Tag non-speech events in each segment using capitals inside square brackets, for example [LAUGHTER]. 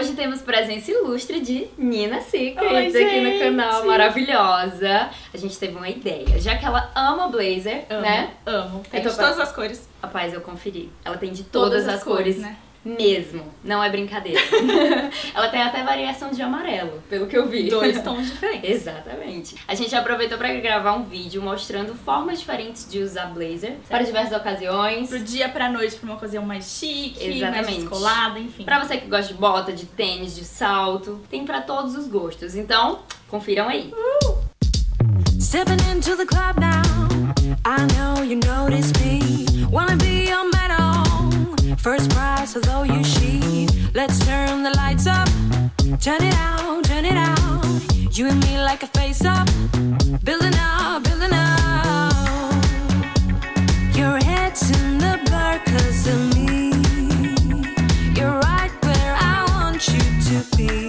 hoje temos presença ilustre de Nina Secrets Oi, aqui no canal, maravilhosa. A gente teve uma ideia, já que ela ama blazer, Amo, né? amo. Tem de todas as cores. Rapaz, eu conferi. Ela tem de todas, as, cores, né? Mesmo. Não é brincadeira. [LAUGHS] ela tem até variação de amarelo, pelo que eu vi. Dois [LAUGHS] tons diferentes. Exatamente. A gente aproveitou para gravar um vídeo mostrando formas diferentes de usar blazer para diversas ocasiões. Pro dia, pra noite, pra uma ocasião mais chique, mais Exatamente. descolada, enfim. Pra você que gosta de bota, de tênis, de salto, tem pra todos os gostos. Então, confiram aí. Stepping into the club now. I know you notice me. Wanna be your medal. First Let's turn the lights up. Turn it out, turn it out. You and me like a face up. Building up, building up. Your head's in the blur 'cause of me. You're right where I want you to be.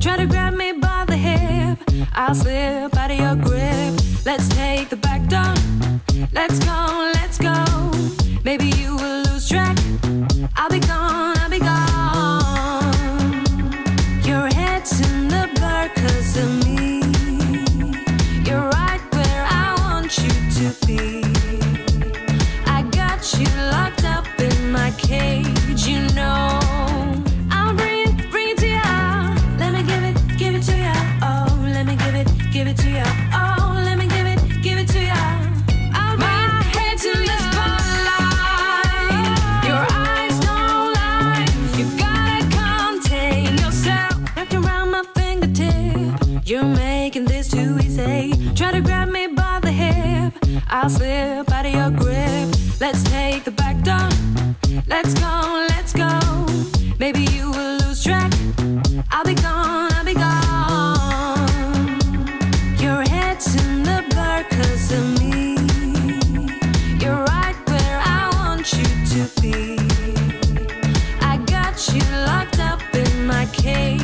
Try to grab me by the hip. I'll slip out of your grip. Let's take the back door. Let's go, let's go. Maybe you will Try to grab me by the hip. I'll slip out of your grip. Let's take the back door. Let's go, let's go. Maybe you will lose track. I'll be gone, I'll be gone. Your head's in the blur 'cause of me. You're right where I want you to be. I got you locked up in my cage,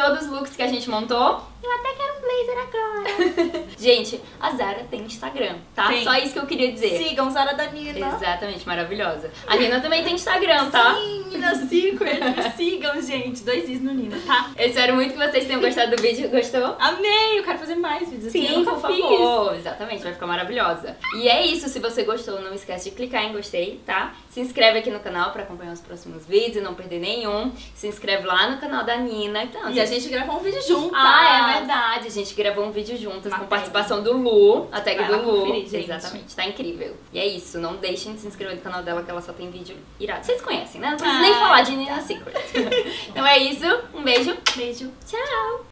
Zara, gostou dos looks que a gente montou? Eu até quero um blazer agora. [LAUGHS] Gente, a Zara tem Instagram, tá? Tem. Só isso que eu queria dizer. Sigam Zara da Nina. Exatamente, maravilhosa. A Nina também tem Instagram, tá? Sim, Nina Secrets. Me sigam, gente. Dois is no Nina, tá? Eu espero muito que vocês tenham gostado do vídeo. Gostou? Amei! Eu quero fazer mais vídeos assim. eu Sim, por favor. Exatamente, vai ficar maravilhosa. E é isso, se você gostou, não esquece de clicar em gostei, tá? Se inscreve aqui no canal pra acompanhar os próximos vídeos e não perder nenhum. Se inscreve lá no canal da Nina. Então, E a gente gravou um vídeo junto. Ah, é verdade. A gente gravou um vídeo juntas com participação do Lu, a tag Vai do Lu. conferir. Exatamente, tá incrível. E é isso, não deixem de se inscrever no canal dela que ela só tem vídeo irado. Vocês conhecem, né? Não precisa Ah. nem falar de Nina Secret. [LAUGHS] então é isso, um beijo. Beijo. Tchau!